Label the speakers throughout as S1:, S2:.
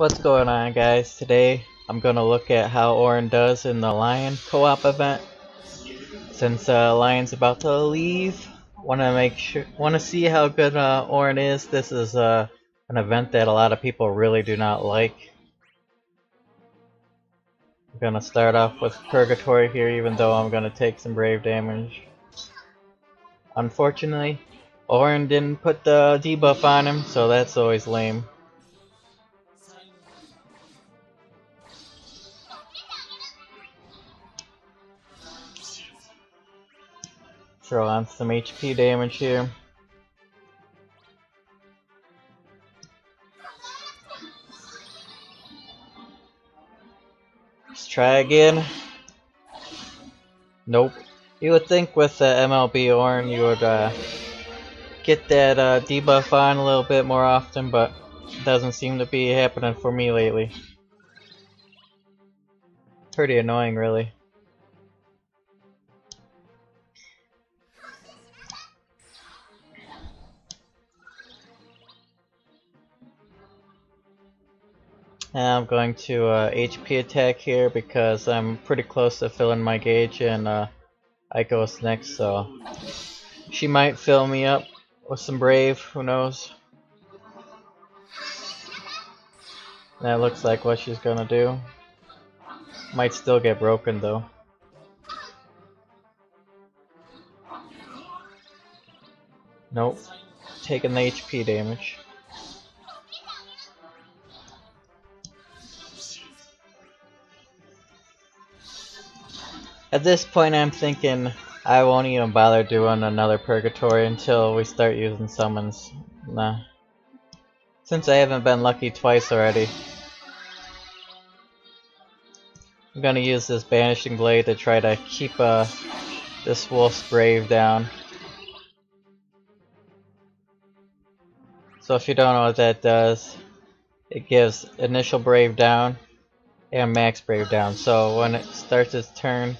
S1: What's going on guys? Today I'm gonna look at how Auron does in the Lion co-op event. Since uh, Lion's about to leave, wanna make sure wanna see how good uh, Auron is. This is uh, an event that a lot of people really do not like. I'm gonna start off with Purgatory here even though I'm gonna take some brave damage. Unfortunately, Auron didn't put the debuff on him, so that's always lame. Throw on some HP damage here. Let's try again. Nope. You would think with the MLB Auron you would uh, get that uh, debuff on a little bit more often, but it doesn't seem to be happening for me lately. Pretty annoying, really. I'm going to uh, HP attack here because I'm pretty close to filling my gauge and uh, Eiko's next, so she might fill me up with some Brave, who knows. That looks like what she's gonna do. Might still get broken though. Nope. Taking the HP damage. At this point I'm thinking I won't even bother doing another purgatory until we start using summons. Nah. Since I haven't been lucky twice already. I'm gonna use this Banishing Blade to try to keep uh, this Wolf's Brave down. So if you don't know what that does, it gives initial Brave down and max Brave down. So when it starts its turn,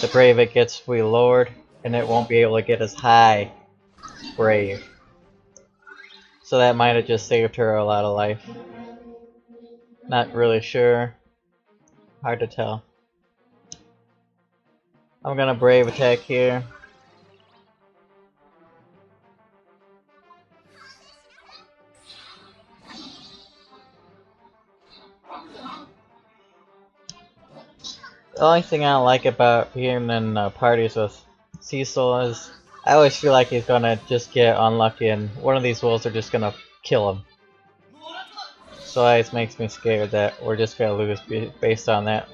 S1: the brave it gets will be lowered, and it won't be able to get as high brave. So that might have just saved her a lot of life. Not really sure. Hard to tell. I'm gonna brave attack here. The only thing I like about being in uh, parties with Cecil is I always feel like he's gonna just get unlucky and one of these wolves are just gonna kill him. So it makes me scared that we're just gonna lose based on that.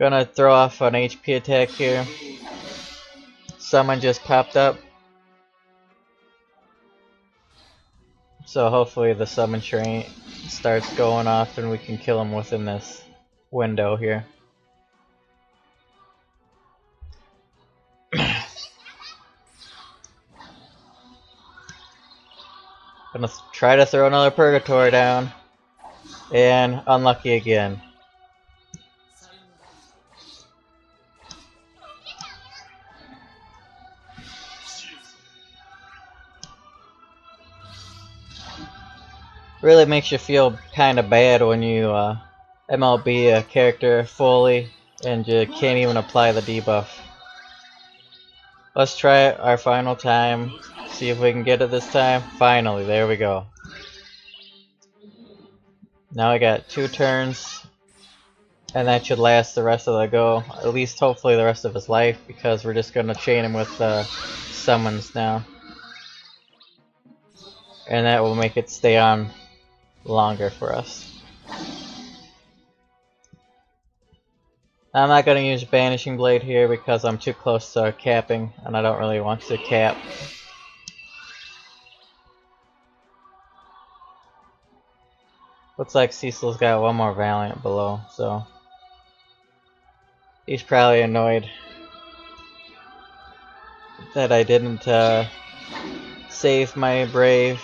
S1: Gonna throw off an HP attack here. Someone just popped up. So hopefully the summon train starts going off and we can kill him within this window here. Gonna try to throw another Purgatory down. And unlucky again. Really makes you feel kinda bad when you uh, MLB a character fully and you can't even apply the debuff. Let's try it our final time. See if we can get it this time. Finally, there we go. Now I got two turns. And that should last the rest of the go. At least hopefully the rest of his life because we're just gonna chain him with uh, summons now. And that will make it stay on longer for us. I'm not going to use Banishing Blade here because I'm too close to capping and I don't really want to cap. Looks like Cecil's got one more Valiant blow, so he's probably annoyed that I didn't uh, save my Brave.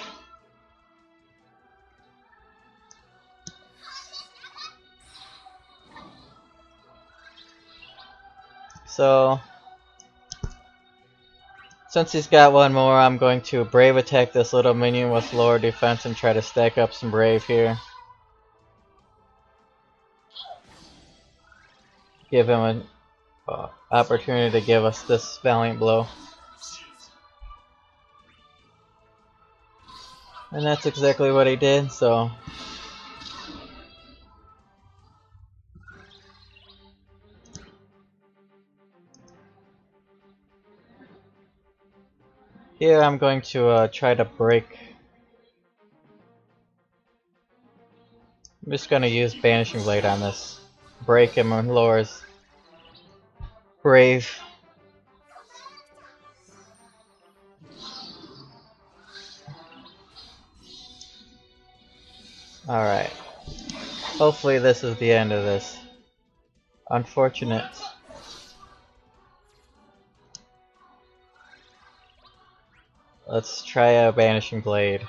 S1: So, since he's got one more, I'm going to Brave attack this little minion with lower defense and try to stack up some Brave here. Give him an uh, opportunity to give us this valiant blow. And that's exactly what he did, so Here I'm going to uh, try to break. I'm just going to use Banishing Blade on this. Break him and lowers Brave. Alright. Hopefully this is the end of this. Unfortunate. Let's try a Banishing Blade.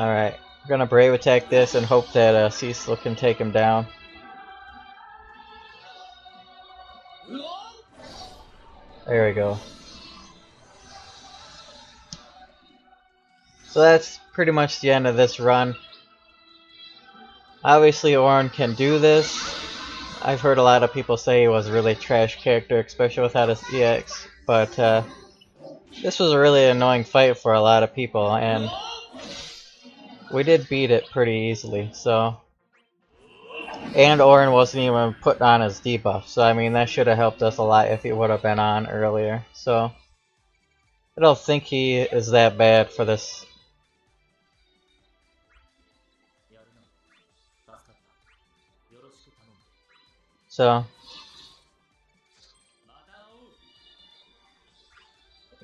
S1: Alright, we're gonna Brave attack this and hope that uh, Cecil can take him down. There we go. So that's pretty much the end of this run. Obviously Auron can do this. I've heard a lot of people say he was a really trash character, especially without his EX, but uh, this was a really annoying fight for a lot of people, and we did beat it pretty easily, so... And Auron wasn't even put on his debuff, so I mean that should have helped us a lot if he would have been on earlier, so... I don't think he is that bad for this. So.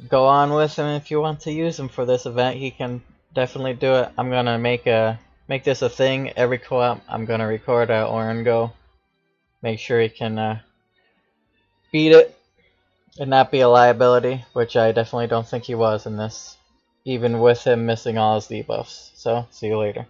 S1: Go on with him if you want to use him for this event. He can definitely do it. I'm gonna make a make this a thing every co-op. I'm gonna record a Auron go. Make sure he can uh, beat it and not be a liability, which I definitely don't think he was in this, even with him missing all his debuffs. So see you later.